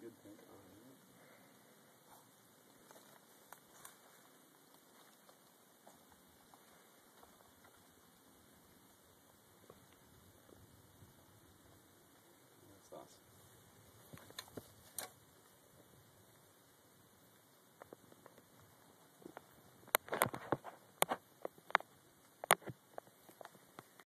good things.